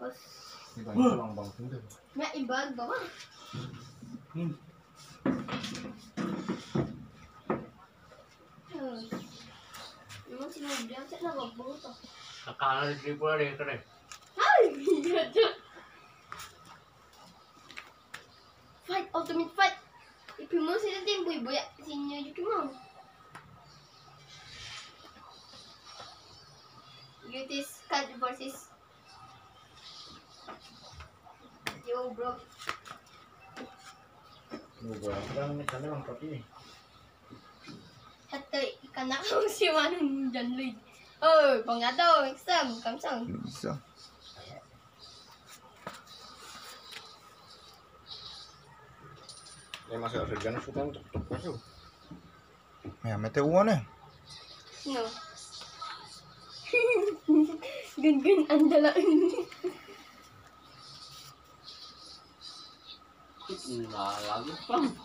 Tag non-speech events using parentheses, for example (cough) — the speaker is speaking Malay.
Tapos, Iba yung lang bang sundin. may ibag ba ba? Hmm. Hmm. Naman sinubyan sa nagagbuto. Akala di po rin ka rin. Ay! (laughs) Gata! Fight! Ultimate fight! Ipimo sila din, boy. Sinyo yung ipimo. Beauty's cut versus Bro. Nuba. Parang may kanilang pati eh. Hato, ikan na kang si Manong John Lloyd. Oh, daw, exam, kamsang. Isa. May masaya sa ganun sukan tuk-tuk na siya. May mete uwan eh. No. (laughs) (laughs) 嗯直拿，拿着放。